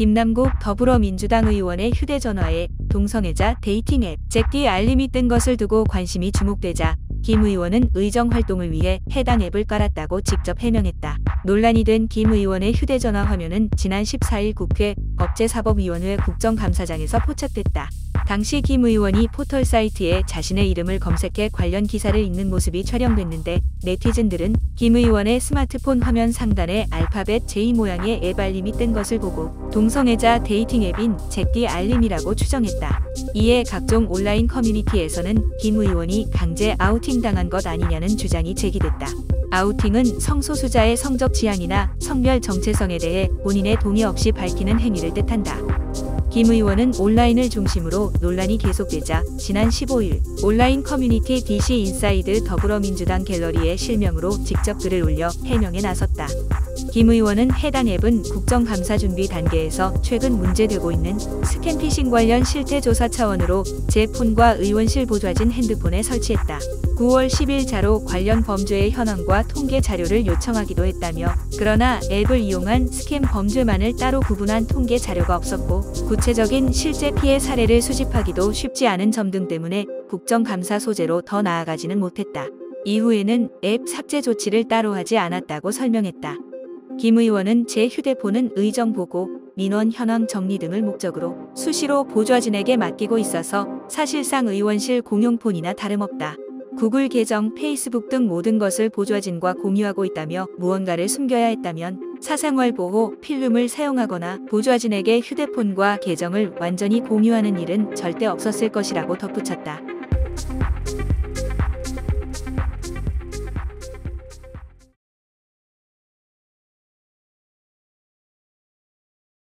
김남국 더불어민주당 의원의 휴대전화에 동성애자 데이팅 앱 잭디 알림이 뜬 것을 두고 관심이 주목되자 김 의원은 의정 활동을 위해 해당 앱을 깔았다고 직접 해명했다. 논란이 된 김 의원의 휴대전화 화면은 지난 14일 국회 법제사법위원회 국정감사장에서 포착됐다. 당시 김 의원이 포털 사이트에 자신의 이름을 검색해 관련 기사를 읽는 모습이 촬영됐는데 네티즌들은 김 의원의 스마트폰 화면 상단에 알파벳 J 모양의 앱 알림이 뜬 것을 보고 동성애자 데이팅 앱인 잭디 알림이라고 추정했다. 이에 각종 온라인 커뮤니티에서는 김 의원이 강제 아우팅 당한 것 아니냐는 주장이 제기됐다. 아우팅은 성소수자의 성적 지향이나 성별 정체성에 대해 본인의 동의 없이 밝히는 행위를 뜻한다. 김 의원은 온라인을 중심으로 논란이 계속되자 지난 15일 온라인 커뮤니티 DC 인사이드 더불어민주당 갤러리에 실명으로 직접 글을 올려 해명에 나섰다. 김 의원은 해당 앱은 국정감사 준비 단계에서 최근 문제되고 있는 스캠피싱 관련 실태 조사 차원으로 제 폰과 의원실 보좌진 핸드폰에 설치했다. 9월 10일 자로 관련 범죄의 현황과 통계 자료를 요청하기도 했다며 그러나 앱을 이용한 스캠 범죄만을 따로 구분한 통계 자료가 없었고 구체적인 실제 피해 사례를 수집하기도 쉽지 않은 점 등 때문에 국정감사 소재로 더 나아가지는 못했다. 이후에는 앱 삭제 조치를 따로 하지 않았다고 설명했다. 김 의원은 제 휴대폰은 의정 보고 민원 현황 정리 등을 목적으로 수시로 보좌진에게 맡기고 있어서 사실상 의원실 공용폰이나 다름없다. 구글 계정, 페이스북 등 모든 것을 보좌진과 공유하고 있다며 무언가를 숨겨야 했다면 사생활 보호 필름을 사용하거나 보좌진에게 휴대폰과 계정을 완전히 공유하는 일은 절대 없었을 것이라고 덧붙였다.